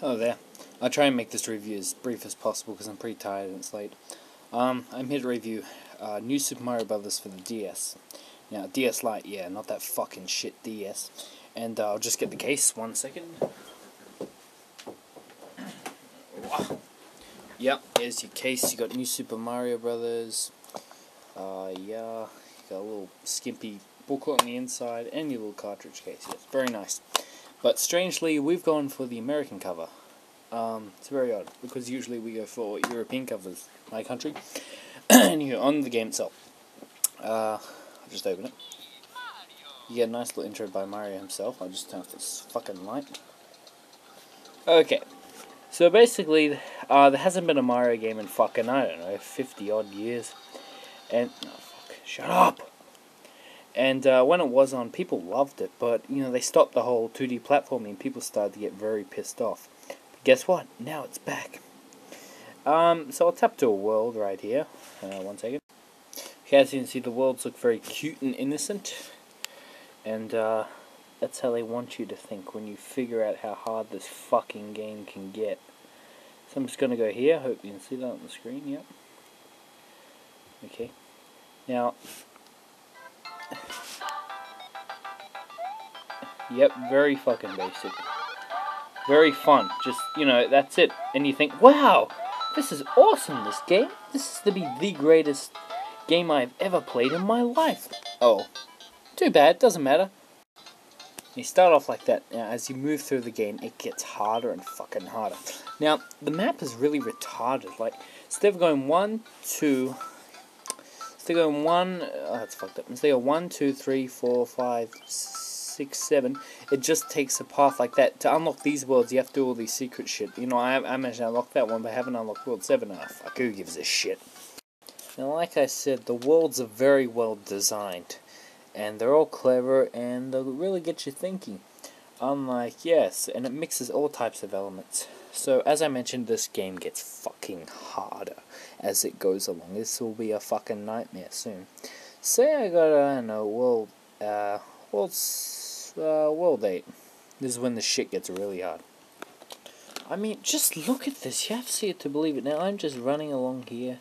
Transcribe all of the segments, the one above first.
Hello there. I'll try and make this review as brief as possible because I'm pretty tired and it's late. Um, I'm here to review uh, New Super Mario Brothers for the DS. Now, DS Lite, yeah, not that fucking shit DS. And uh, I'll just get the case, one second. Yep, here's your case. You got New Super Mario Brothers. Uh, yeah, you got a little skimpy booklet on the inside and your little cartridge case. Yes, very nice. But strangely, we've gone for the American cover. Um, it's very odd, because usually we go for European covers, my country. Anyway, on the game itself. Uh, I'll just open it. You get a nice little intro by Mario himself. I'll just turn off this fucking light. Okay. So basically, uh, there hasn't been a Mario game in fucking, I don't know, 50 odd years. And, oh fuck, shut up! And uh, when it was on, people loved it, but you know they stopped the whole 2D platforming. And people started to get very pissed off. But guess what? Now it's back. Um, so I'll tap to a world right here. Uh, one second. Okay, as you can see, the worlds look very cute and innocent, and uh, that's how they want you to think when you figure out how hard this fucking game can get. So I'm just gonna go here. Hope you can see that on the screen. Yep. Okay. Now Yep, very fucking basic. Very fun. Just, you know, that's it. And you think, wow, this is awesome, this game. This is to be the greatest game I've ever played in my life. Oh, too bad, doesn't matter. You start off like that. Now, as you move through the game, it gets harder and fucking harder. Now, the map is really retarded. Like, instead of going one, two, instead of going one, oh, that's fucked up. Instead of one, two, three, four, five, six, six, seven, it just takes a path like that. To unlock these worlds, you have to do all these secret shit. You know, I, I managed unlock that one, but I haven't unlocked world 7. Ah, fuck, who gives a shit? Now, like I said, the worlds are very well designed. And they're all clever, and they'll really get you thinking. Unlike, yes, and it mixes all types of elements. So, as I mentioned, this game gets fucking harder as it goes along. This will be a fucking nightmare soon. Say I got, I don't know, world, uh, 8. This is when the shit gets really hard. I mean, just look at this. You have to see it to believe it. Now, I'm just running along here.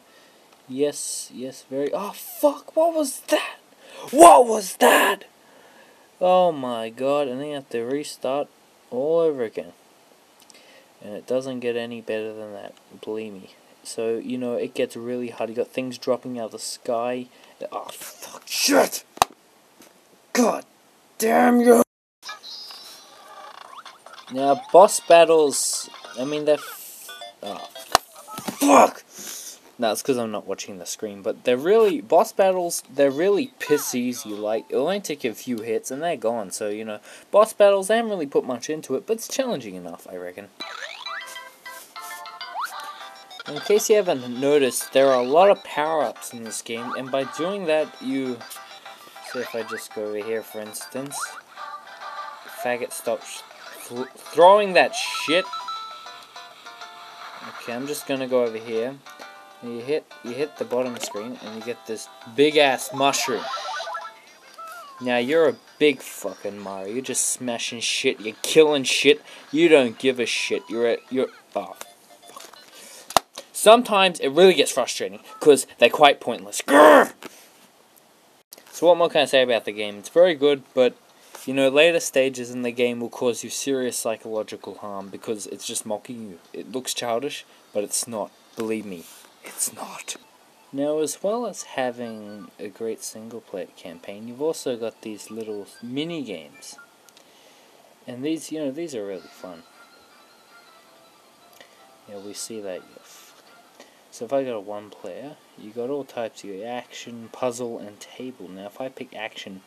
Yes, yes, very... Oh, fuck! What was that? What was that? Oh my god, and then you have to restart all over again. And it doesn't get any better than that, believe me. So, you know, it gets really hard. You got things dropping out of the sky. Oh, fuck, shit! God damn you! Now, boss battles, I mean, they're. oh, fuck! No, it's because I'm not watching the screen, but they're really. Boss battles, they're really piss easy. Like, it'll only take you a few hits and they're gone. So, you know, boss battles, they haven't really put much into it, but it's challenging enough, I reckon. In case you haven't noticed, there are a lot of power-ups in this game, and by doing that, you so if I just go over here, for instance, faggot stops th throwing that shit. Okay, I'm just gonna go over here. You hit you hit the bottom screen and you get this big ass mushroom. Now you're a big fucking Mario. You're just smashing shit. You're killing shit. You don't give a shit. You're a, you're oh. Sometimes it really gets frustrating because they're quite pointless. Grr! So what more can I say about the game? It's very good, but you know, later stages in the game will cause you serious psychological harm because it's just mocking you. It looks childish, but it's not. Believe me, it's not. Now, as well as having a great single-player campaign, you've also got these little mini-games. And these, you know, these are really fun. Yeah, we see that so if I go to one player, you got all types. You got action, puzzle, and table. Now if I pick action,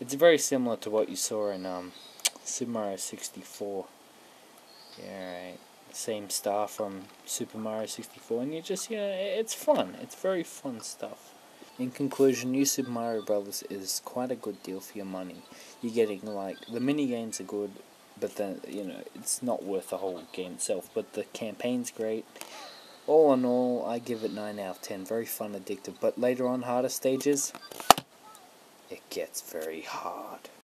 it's very similar to what you saw in um, Super Mario 64. Yeah, right. Same star from Super Mario 64, and you just, yeah, it's fun. It's very fun stuff. In conclusion, New Super Mario Brothers is quite a good deal for your money. You're getting, like, the mini games are good, but then, you know, it's not worth the whole game itself, but the campaign's great all in all, I give it 9 out of 10. Very fun, addictive. But later on, harder stages, it gets very hard.